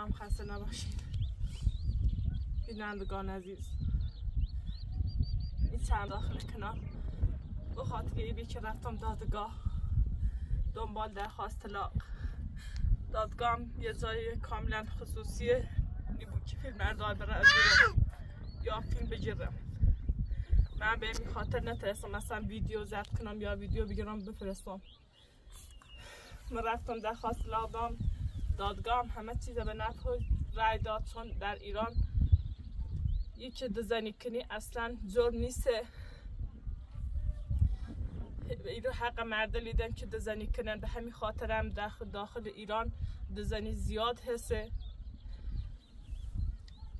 سلام خسته نباشید. بینندگان عزیز. این چند داخل کنار به خاطر بی که رفتم دادگاه. دنبال درخواست طلاق دادگاهم یه جای کاملا خصوصیه. بود که فیلم اردار بره یا فیلم بگیرم. من به این خاطر نترسم. مثلا ویدیو زد کنم یا ویدیو بگیرم بفرستم. من رفتم درخواست طلاق دادگاه همه چیز به نفع رای داد چون در ایران یکی دزنی کنی اصلا جرم نیست. ایرو حق مرد لیدن که دزنی کنن. به همین خاطرم داخل, داخل ایران دزنی زیاد حسه.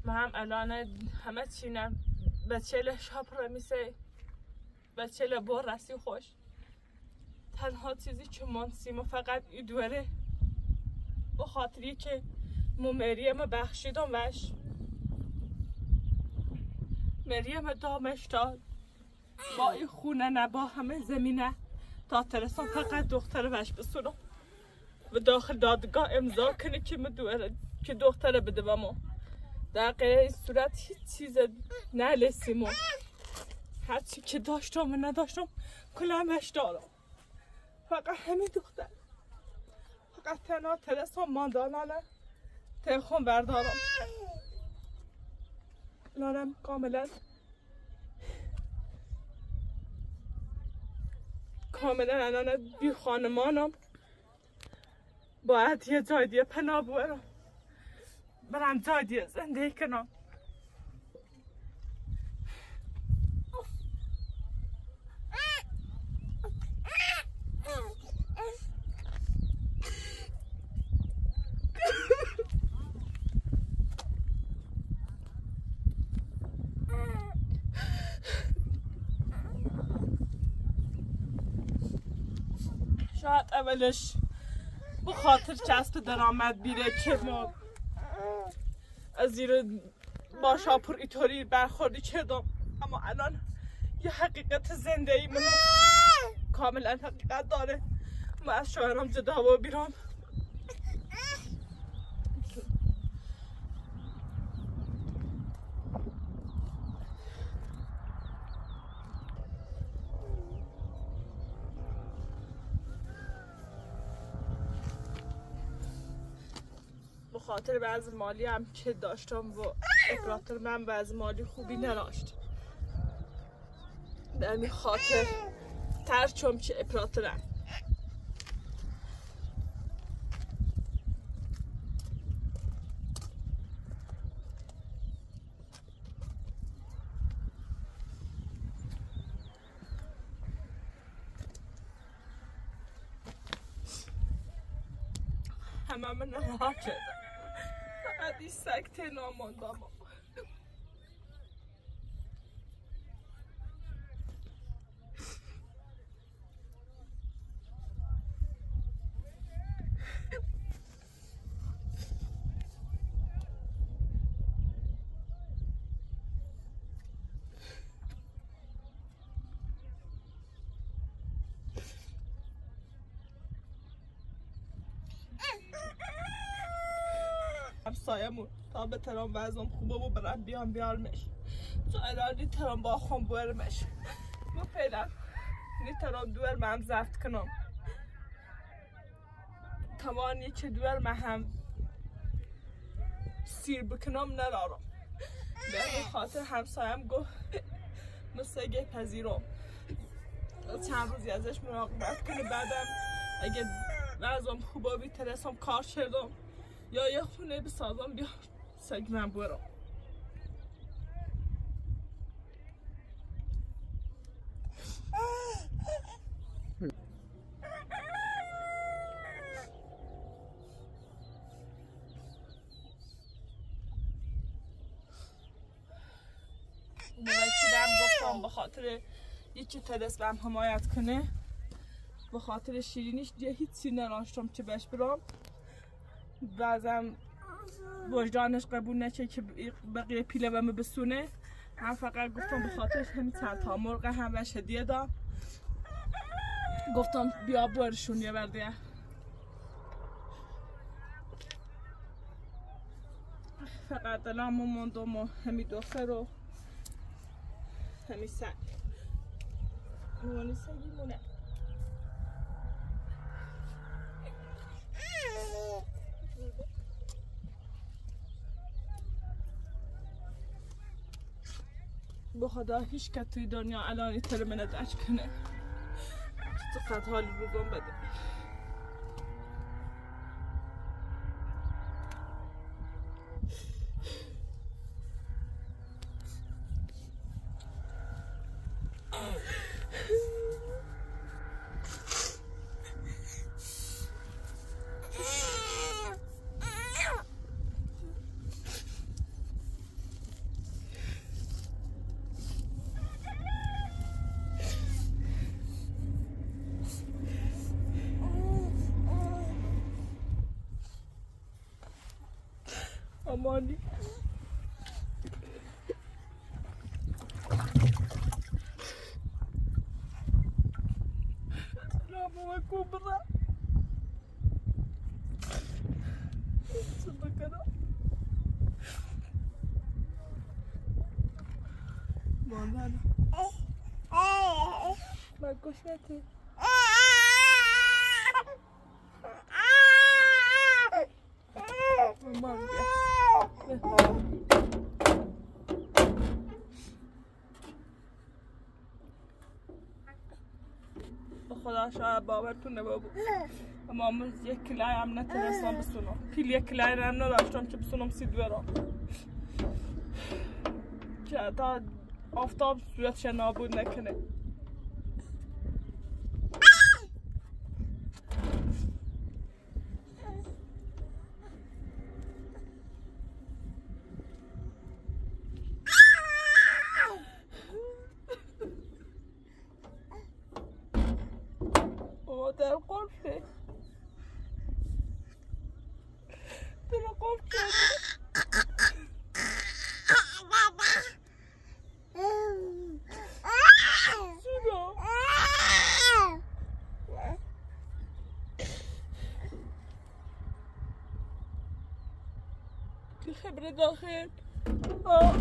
ما هم الان همه چینم بچه شاپ رو میسه. بچه بار رسی خوش. تنها چیزی که من سیما فقط ای دوره. به خاطری که مو مریم بخشیدم وش مریم دامش داد. با این خونه نه با همه زمینه. تا ترسان فقط دختر وش بسونم و داخل دادگاه امضا کنه که دوره که دختر بده ما. در غیر این صورت هیچ چیز نلسیم هرچی که داشتم و نداشتم کلمش دارم. فقط همین دختر. فقط تنها ترسم ماندانانه تخون بردارم لارم کاملا کاملا الان بی خانمانم باید یه جای دیگه پناه برم برم جای دیگه زندگی کنم شاید اولش به خاطر چسب درآمد بیره که ما از زیر با شاپور ایطوری برخوردی کردم اما الان یه حقیقت زنده ای منو کاملا حقیقت داره. ما از شوهرم جدا و بیرام خاطر بعض مالی هم که داشتم و اپراتور من بعض مالی خوبی نداشت. به خاطر ترچم که اپراتورم vamos, vamos. I'm sorry, I'm تا به ترام وزم خوبه و برم بیام بیارمش تو الان ترام با خون برمش ما فعلا ترام دور من زفت کنم. توانی که دور من هم سیر بکنم ندارم. به خاطر همسایم گفت مسگه پذیرم. چند روزی ازش مراقبت کنه بعدم اگه وزم خوبه بی ترسم کار شدم. یا یه خونه بسازم بیا برم موکیلم گفتم به خاطر یکی ترس بهم حمایت کنه. به خاطر شیرینیش دیگه هیچ چی نراشتم که بهش برام بعضم وجدانش قبول نشه که بقیه پیله بمه بسونه. هم فقط گفتم به خاطرش همین تا مرغ هم بهش هدیه دام گفتم بیا برشون یه برده فقط الان موندم و همی دختر و همی سگ. مونی سگی مونه. به خدا هیچ که توی دنیا الان تر منه درک کنه. چقدر حال روزم بده. Amani. Ramona cobra. Sabacana. Mamãe, Vai gostar de Mama. خدا شاید باورتون نبابو اما امروز یک کلای هم نتونستم بسونم. پیل یک کلای رو هم نداشتم که بسونم سید برام که تا آفتاب صورتش نابود نکنه. بابا در قفله در قفله سودا الخبرة داخل آه.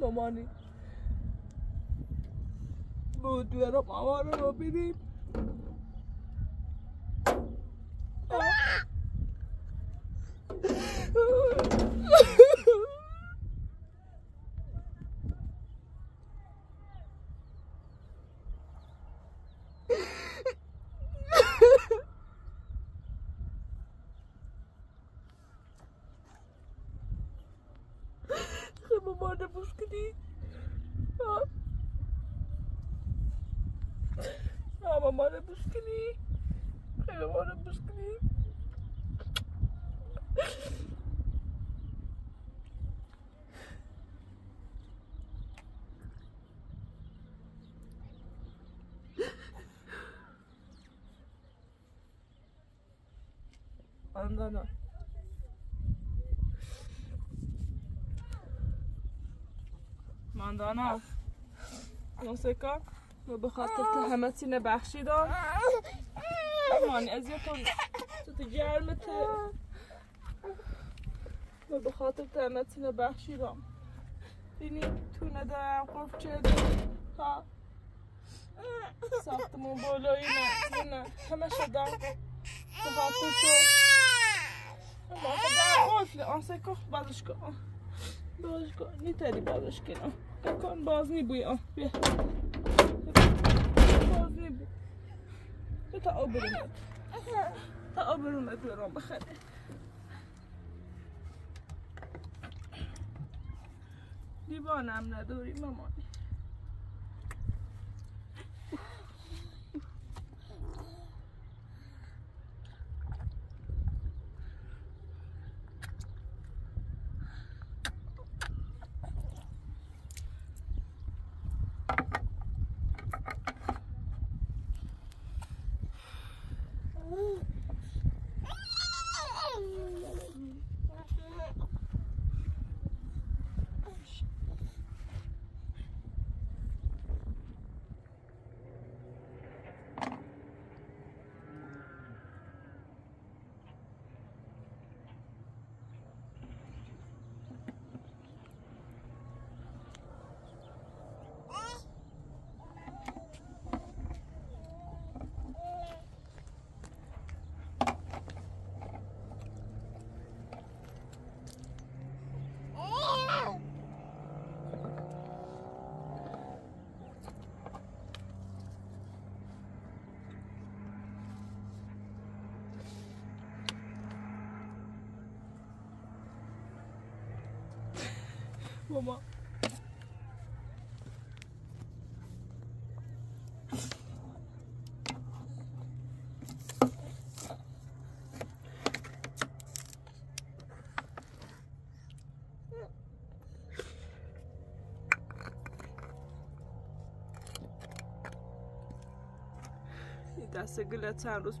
مامانی بود برم مامان رو Andana. ماندانا موسیقا و به خاطر که همه چی نبخشیدم مانی از کن تو تو گرمت و به خاطر که همه چی نبخشیدم بینی تو ندارم قرف چه ها ساختمون بالایی نه نه همه شدم تو ما خدا قفل آن سکو بازش کن بازش کن نیتری بازش کنم کن باز نی آه بیا باز نی بوی بیا تا آبرومت تا آبرومت برام بخره دیوانم نداری مامانی Mama. Dá-se a galhar, não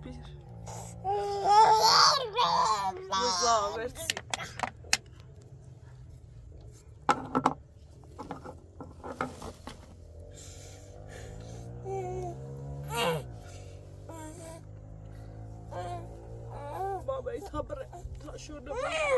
se should have.